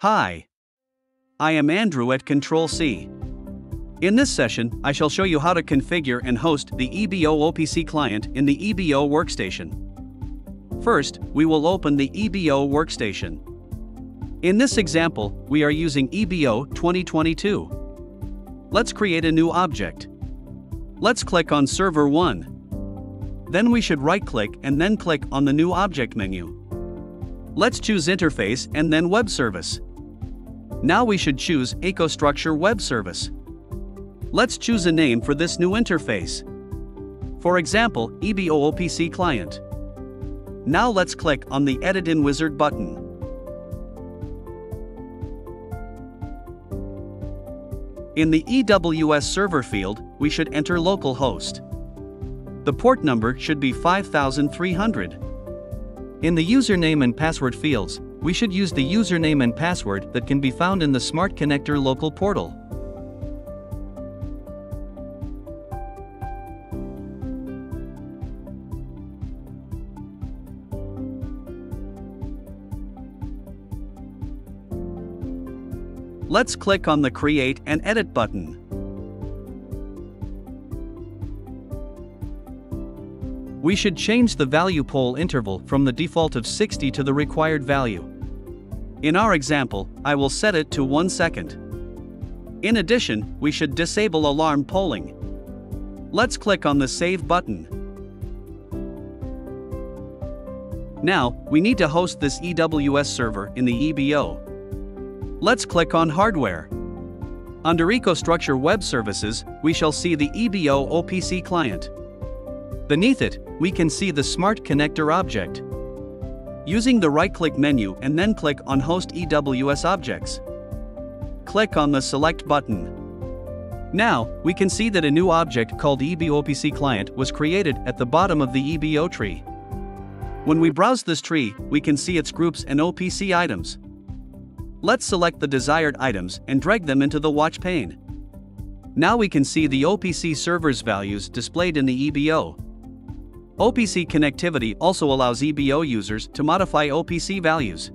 Hi. I am Andrew at Control-See. In this session, I shall show you how to configure and host the EBO OPC client in the EBO workstation. First, we will open the EBO workstation. In this example, we are using EBO 2022. Let's create a new object. Let's click on Server 1. Then we should right-click and then click on the New Object menu. Let's choose Interface and then Web Service. Now we should choose EcoStruxure Web Service. Let's choose a name for this new interface. For example, EBOOPC Client. Now let's click on the Edit in Wizard button. In the EWS server field, we should enter localhost. The port number should be 5300. In the username and password fields, we should use the username and password that can be found in the Smart Connector local portal. Let's click on the Create and Edit button. We should change the value poll interval from the default of 60 to the required value. In our example, I will set it to 1 second. In addition, we should disable alarm polling. Let's click on the Save button. Now, we need to host this EWS server in the EBO. Let's click on Hardware. Under EcoStruxure Web Services, we shall see the EBO OPC client. Beneath it, we can see the Smart Connector object. Using the right-click menu and then click on Host EWS Objects. Click on the Select button. Now, we can see that a new object called EBOPC Client was created at the bottom of the EBO tree. When we browse this tree, we can see its groups and OPC items. Let's select the desired items and drag them into the watch pane. Now we can see the OPC server's values displayed in the EBO. OPC connectivity also allows EBO users to modify OPC values.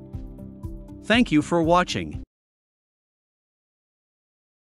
Thank you for watching.